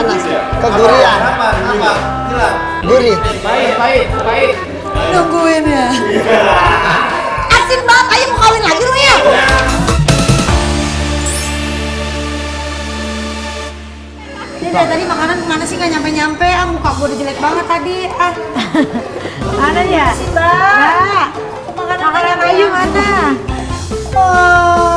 panas kegurian gurih Pahit, pahit, pahit. Nungguin ya. Asin banget, ayo mau kawin lagi lu ya. Ini dari tadi makanan ke mana sih nggak nyampe-nyampe? Ah, muka gue udah jelek banget tadi. Ah, Mana ya? mbak. Makanan makanan ayu mana? Oh.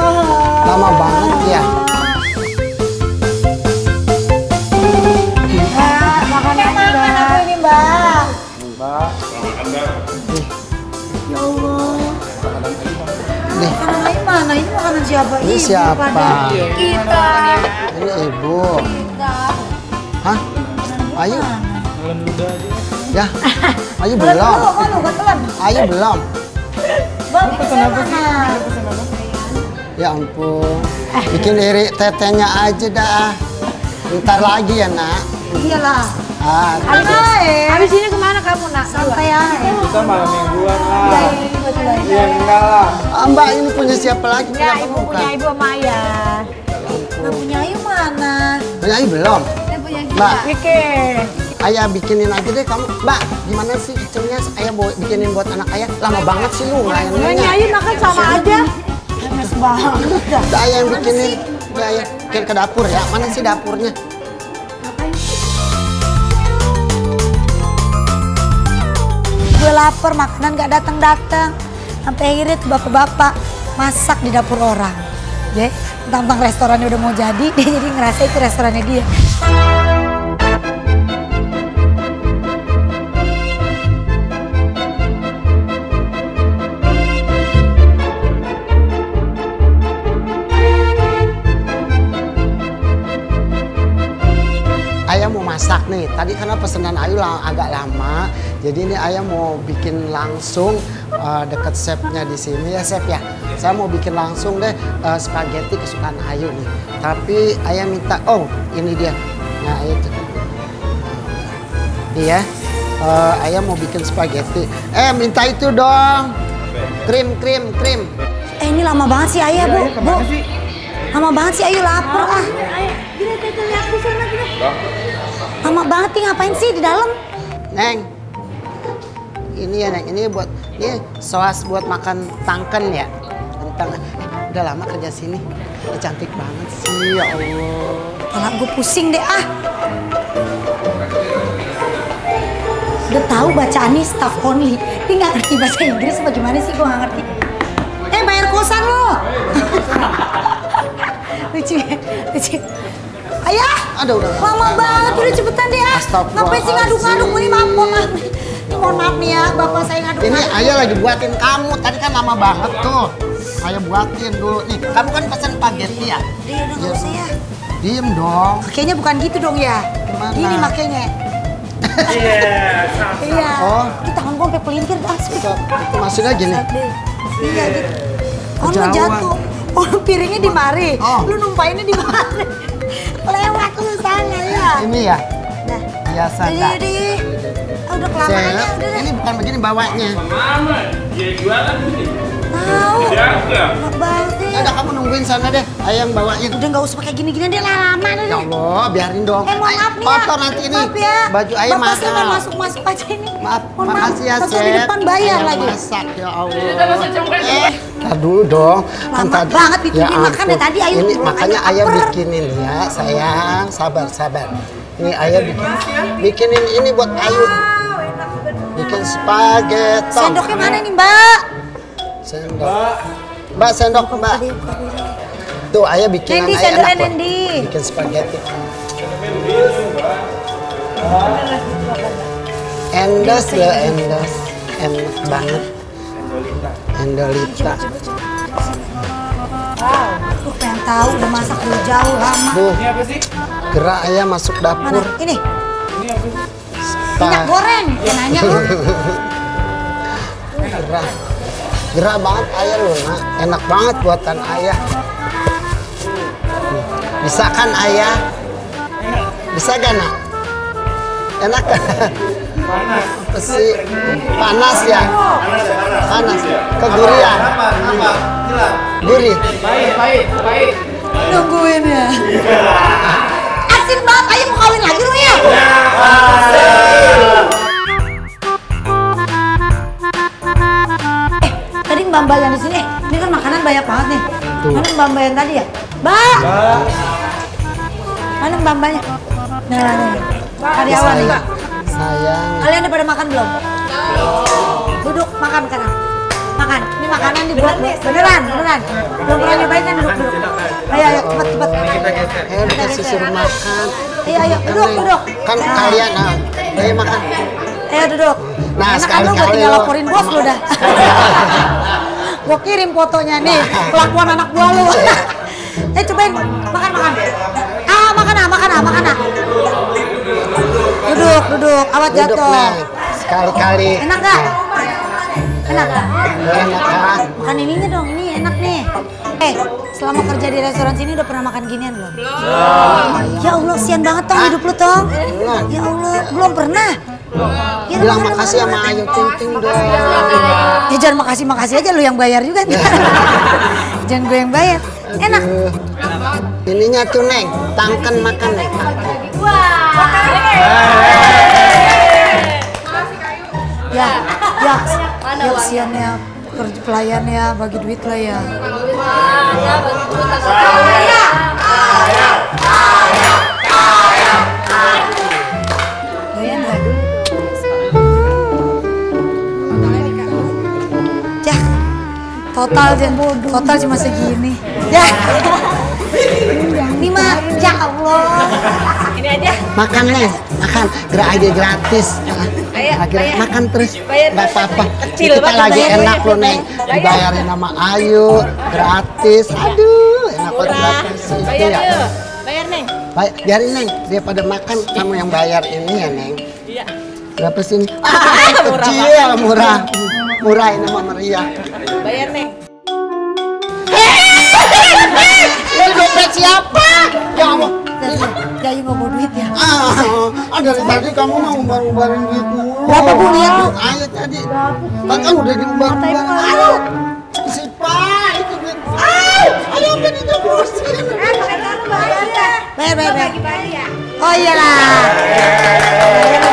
Siapa? Ini Ibu siapa? pada Kita. ini ibu Kita. hah ayu aja. ya ayu Belum, ayu belum Bang, pesan apa sih? ya ampun bikin iri tetenya aja dah ntar lagi ya nak Iyalah. Ah Santai. Habis ini ke mana kamu nak? Santai aja. Kita malam mingguan lah. Iya, Iya, enggak lah. Ah, mbak ini punya siapa lagi Enggak, Punya ibu kamu punya ibu sama ayah. Nah, punya ayu mana? punya ayu belum Ini punya kita. mbak Oke. ayah bikinin aja deh kamu mbak gimana sih kecilnya ayah mau bikinin buat anak ayah lama banget sih lu Punya ngelayaninnya ayu makan sama aja. Lemes banget ayah yang bikinin ayah kirim ke dapur ya mana sih dapurnya Gue lapar, makanan gak datang-datang. Sampai akhirnya tuh bapak-bapak masak di dapur orang. Ya, tentang restorannya udah mau jadi, dia jadi ngerasa itu restorannya dia. ayah mau masak nih tadi karena pesanan ayu agak lama jadi ini ayah mau bikin langsung uh, deket chefnya di sini ya chef ya saya mau bikin langsung deh uh, spaghetti kesukaan ayu nih tapi ayah minta oh ini dia nah itu dia uh, ayah mau bikin spaghetti eh minta itu dong krim krim krim Eh ini lama banget sih ayah, Bu. Bu. Ke mana sih? Lama banget sih ayu lapar ah. Gila, lihat di sana. Lama banget nih ngapain sih di dalam? Neng, ini ya Neng, ini buat ini soas buat makan tangken ya. Kentang. Eh, udah lama kerja sini. Ini cantik banget sih, ya Allah. Kepala gue pusing deh ah. Udah tahu bacaannya staff only. Dia nggak ngerti bahasa Inggris apa gimana sih? Gue nggak ngerti. Eh bayar kosan lo. lucu ya, lucu. Ayah, Aduh, udah. lama banget udah cepetan deh ah. Ngapain sih ngadu-ngadu? Ini mohon maaf. Ini mohon maaf nih ya, bapak saya ngadu-ngadu. Ini ayah lagi buatin kamu. Tadi kan lama banget tuh. Ayah buatin dulu. Nih, kamu kan pesen spaghetti ya? Iya udah usah ya. Diem dong. Makanya bukan gitu dong ya. Gimana? Gini makanya. Iya, Iya. Oh. Ini tangan gue sampai pelintir dah. Itu, itu maksudnya gini. Iya gitu. Oh lu jatuh. Oh lu piringnya di mari. Oh. Lu numpainnya di mari. Lewat lu sana ya. Ini ya, Dah. biasa Jadi udah kelamaan ya udah ini bukan begini bawanya. Mama, dia jualan ini. Tahu. Enak banget. Ya udah kamu nungguin sana deh. Ayah yang bawain. Udah nggak usah pakai gini-gini deh lama deh. Ya Allah, biarin dong. Eh mohon maaf nih ya. Kotor nanti ini. Maaf ya. Baju ayah Bapak saya mau mahal. masuk-masuk aja ini. Maaf, Mohon makasih ya, Bapak Chef. di depan bayar Ayah lagi. masak, ya Allah. Kita masuk cempreng. Eh, tar dulu dong. Kan Lama banget bikinin Ya makan ampun. tadi, ayo Ini makanya lapar. bikinin ya, sayang. Sabar, sabar. Ini ayah bikin, bikinin ini buat Ayu. Bikin spaghetti. Sendoknya mana nih mbak? Sendok. Mbak, sendok mbak. Tuh, ayah bikinan Nendi, ayah sendoknya enak Nendi. Bikin spaghetti. Endos ya, endos. Enak banget. Endolita. Aku pengen tahu udah masak udah jauh lama. Bu, gerak ayah masuk Mana? dapur. Ini Ini? Minyak goreng. Ya nanya lu. Gerah. Gerah banget ayah lu, nak. Enak banget buatan ayah. Bisa kan ayah? Bisa gak, nak? Enak kan? Panas. Apa sih? Panas ya? Panas. Kegurian. Gurih. Pahit, pahit, pahit. Nungguin ya. lagi lu ya? Eh, tadi Mbak Mbak yang di sini, eh, ini kan makanan banyak banget nih. Mana Mbak Mbak yang tadi ya? Mbak! Mana Mbak Mbaknya? Nah, nih. Karyawan nih. Sayang. Kalian udah pada makan belum? Belum. Duduk makan sekarang. Makan. Ini makanan dibuat buat beneran, beneran. Belum pernah nyobain kan duduk duduk. Ayo ayo cepet cepet. Ayo dikasih suruh makan. Ayo ayo duduk duduk. Kan Nah, kalian, nah, ayo makan. Ayo duduk. Nah, Enak kan lu gue tinggal laporin bos lu dah. gue kirim fotonya nih, kelakuan anak buah lu. eh cobain, makan makan. Ah makan ah makan ah makan ah. Duduk duduk, awas jatuh. Sekali-kali. Enak gak? Enak gak? Enak kan? Makan ininya dong, ini enak nih. Eh, selama kerja di restoran sini udah pernah makan ginian belum? Belum. Ya Allah, sian banget tong hidup lu tong. Ya Allah, belum pernah. Ya, Bilang makasih sama? Ayu Ting Ting dong. Ya jangan makasih makasih aja lu yang bayar juga. jangan gue yang bayar. Enak. Ininya tuh Neng, tangkan makan Neng. Ya, ya, ya kesian ya kerja pelayan ya bagi duit lah ya. Doyan nggak? Ya, total aja, total cuma segini. Ya, ini mah, ya Allah. Makan Neng, makan. Gerak aja gratis. Akhirnya makan terus. Nggak apa-apa. Kecil Kita lagi enak loh Neng. Dibayarin sama Ayu, gratis. Aduh, enak banget gratis. Itu Bayar ya. yuk. Bayar, Neng. Baik, biarin Neng. Dia pada makan, kamu yang bayar ini ya Neng. Iya. Berapa sih? ini? Ah, kecil, murah. Murah ini sama meriah. Bayar, Neng. Ini dompet siapa? Ya Allah. Jayu nggak mau duit ya. Ah, ah, dari tadi kamu mau umbar-umbarin duit mulu. Berapa, Bu? Lihat, Bu. Ayo tadi. Kan kamu udah diumbar-umbarin. Ayo. Si Pak, itu duit. Ayo, ayo apa diterusin? Bayar, bayar, bayar. Oh iyalah.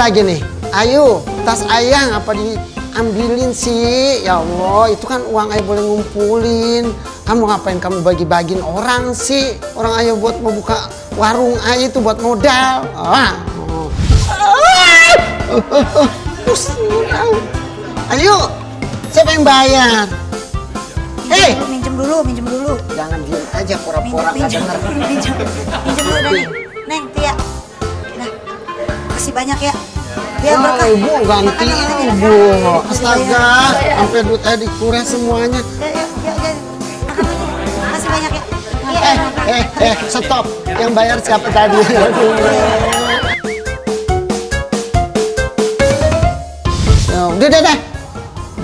Lagi nih. Ayo, tas ayang apa diambilin sih? Ya Allah, itu kan uang ayah boleh ngumpulin. Kamu ngapain kamu bagi-bagiin orang sih? Orang ayah buat mau buka warung ayah itu buat modal. Ah. oh. Ayo, siapa yang bayar? Hei, Minjem dulu, minjem dulu. jangan diem aja pura-pura nggak denger. minjem, minjem dulu nih. Neng, Tia. Nah, kasih banyak ya. Biar Wah, berkah. ibu gantiin ibu. Astaga, sampai duit saya dikuras semuanya. Ya, ya, ya, ya. Makan dulu. Kasih banyak ya. Iya. Eh, eh, eh, stop. Yang bayar siapa tadi? Ya, udah deh deh.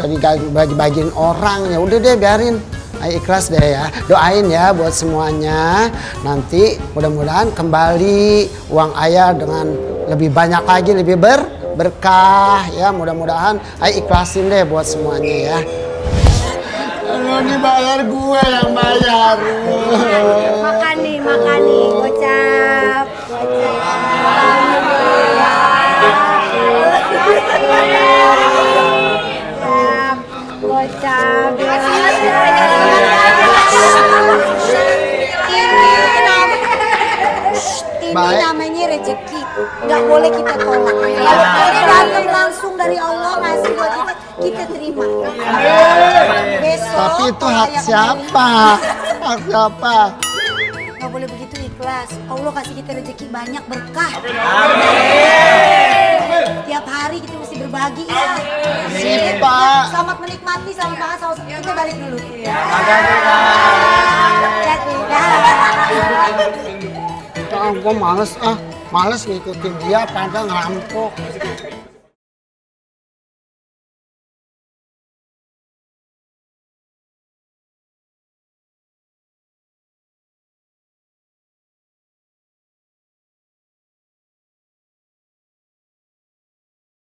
Udah dibagi-bagiin orang ya. Udah deh biarin. Ayo ikhlas deh ya. Doain ya buat semuanya. Nanti mudah-mudahan kembali uang ayah dengan lebih banyak lagi, lebih ber berkah ya. Mudah-mudahan ayo ikhlasin deh buat semuanya ya. Kalau dibayar gue yang bayar. Makan nih, makan nih. Gocap. Gocap. Gocap. Ini namanya rezeki. Nggak boleh kita tolak. Kalau ini datang langsung dari Allah ngasih buat kita, kita terima. Besok. Tapi itu hak siapa? Hak siapa? Nggak boleh begitu ikhlas. Allah kasih kita rezeki banyak berkah. Tiap hari kita mesti berbagi ya. Sip, Pak. Selamat menikmati, selamat makan, selamat kita balik dulu. Jadi, dah. Ah, gue males ah, males ngikutin dia pada ngerampok.